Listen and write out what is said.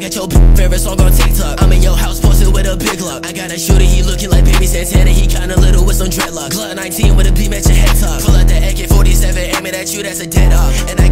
got your favorite song on TikTok. I'm in your house posted with a big lock. I got a shooter, he looking like baby Santana. He kinda little with some dreadlocks. Glock 19 with a beam at your head top. Pull out the AK 47, aiming at you, that's a dead off. And I